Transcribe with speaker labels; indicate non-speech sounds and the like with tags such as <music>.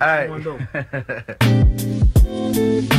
Speaker 1: Right.
Speaker 2: One, though. <laughs>